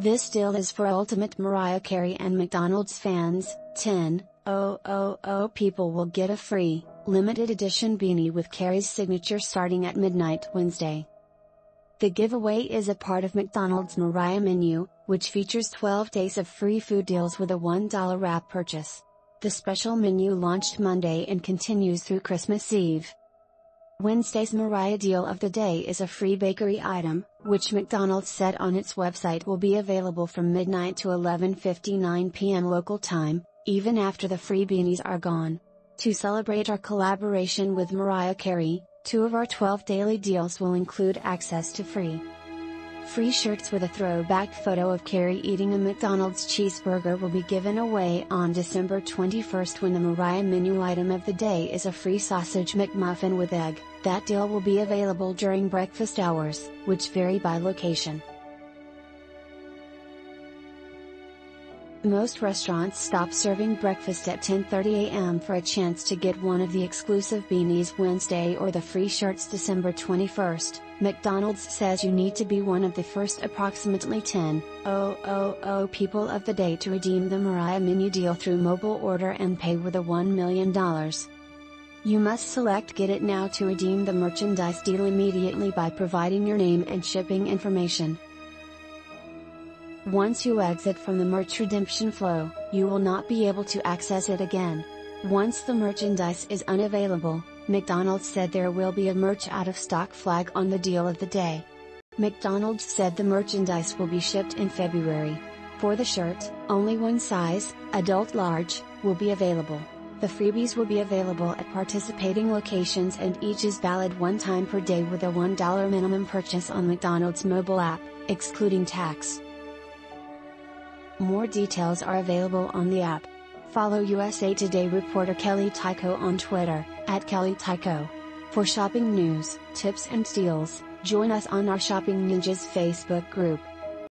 This deal is for Ultimate Mariah Carey and McDonald's fans. 10 000 people will get a free, limited edition beanie with Carey's signature starting at midnight Wednesday. The giveaway is a part of McDonald's Mariah menu, which features 12 days of free food deals with a $1 wrap purchase. The special menu launched Monday and continues through Christmas Eve. Wednesday's Mariah deal of the day is a free bakery item, which McDonald's said on its website will be available from midnight to 11:59 p.m. local time, even after the free beanies are gone. To celebrate our collaboration with Mariah Carey, two of our 12 daily deals will include access to free Free shirts with a throwback photo of Carey eating a McDonald's cheeseburger will be given away on December 21st when the Mariah menu item of the day is a free sausage McMuffin with egg. That deal will be available during breakfast hours, which vary by location. Most restaurants stop serving breakfast at 10:30 a.m. for a chance to get one of the exclusive beanies Wednesday or the free shirts December 21st. McDonald's says you need to be one of the first approximately 10,000 people of the day to redeem the Mariah menu deal through mobile order and pay with a $1 million. You must select Get It Now to redeem the merchandise deal immediately by providing your name and shipping information. Once you exit from the merch redemption flow, you will not be able to access it again. Once the merchandise is unavailable, McDonald's said there will be a merch out of stock flag on the deal of the day. McDonald's said the merchandise will be shipped in February. For the shirt, only one size, adult large, will be available. The freebies will be available at participating locations and each is valid one time per day with a $1 minimum purchase on McDonald's mobile app, excluding tax. More details are available on the app. Follow USA Today reporter Kelly Tyko on Twitter, at Kelly Tyko. For shopping news, tips and deals, join us on our Shopping Ninjas Facebook group.